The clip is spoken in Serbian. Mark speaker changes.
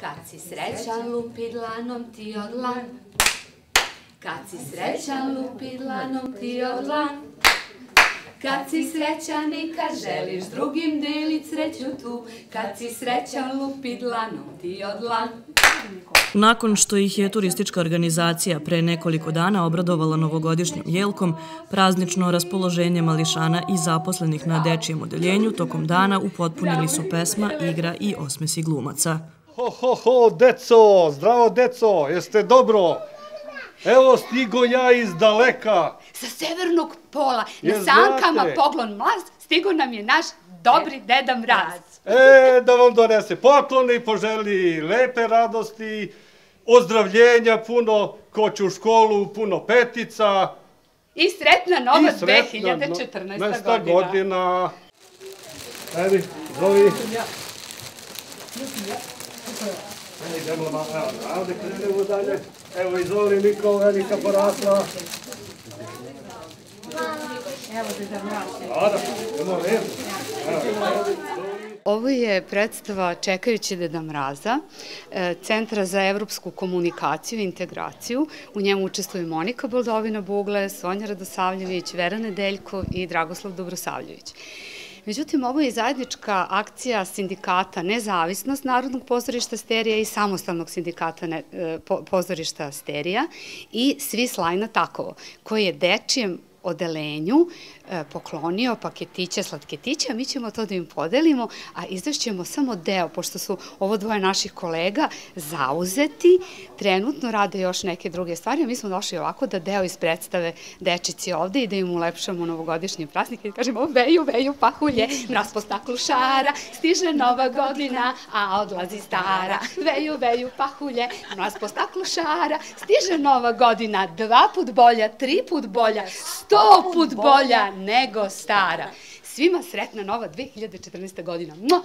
Speaker 1: Kad si srećan lupi dlanom ti od lan. Kad si srećan lupi dlanom ti od lan. Kad si srećan i kad želiš drugim delit sreću tu. Kad si srećan lupi dlanom ti od lan.
Speaker 2: Nakon što ih je turistička organizacija pre nekoliko dana obradovala novogodišnjom jelkom, praznično raspoloženje mališana i zaposlenih na dečijem odeljenju tokom dana upotpunili su pesma, igra i osmesi glumaca.
Speaker 3: Ho, ho, ho, deco, zdravo deco, jeste dobro? Evo stigo ja iz daleka.
Speaker 1: Sa severnog pola, na sankama
Speaker 3: znate?
Speaker 1: poglon mlaz, stigo nam je naš dobri deda mraz.
Speaker 3: E, da vam donese poklone i poželi lepe radosti, ozdravljenja puno, ko će u školu, puno petica.
Speaker 1: I sretna nova
Speaker 3: i sretna
Speaker 1: 2014.
Speaker 3: nesta
Speaker 1: godina.
Speaker 3: godina. Ajde, zdravi. Ajde, idemo na, evo, ovde krenemo dalje. Evo, izvoli Niko, velika porasla. Evo. Da, idemo lepo.
Speaker 1: Ovo je predstava Čekajući Deda Mraza, e, Centra za evropsku komunikaciju i integraciju. U njemu učestvuju Monika Boldovina Bugle, Sonja Radosavljević, Vera Nedeljkov i Dragoslav Dobrosavljević. Međutim, ovo je zajednička akcija sindikata Nezavisnost Narodnog pozorišta Sterija i samostalnog sindikata e, po- pozorišta Sterija i Svi slajna Takovo, koji je dečijem odelenju e, poklonio paketiće slatketića, mi ćemo to da im podelimo, a izvešćemo samo deo, pošto su ovo dvoje naših kolega zauzeti, trenutno rade još neke druge stvari, a mi smo došli ovako da deo iz predstave dečici ovde i da im ulepšamo novogodišnji praznik i kažemo veju, veju pahulje, mraz po staklu šara, stiže nova godina, a odlazi stara. Veju, veju pahulje, mraz po staklu šara, stiže nova godina, dva put bolja, tri put bolja, sto put bolja nego stara. Svima sretna nova 2014. godina. Mua!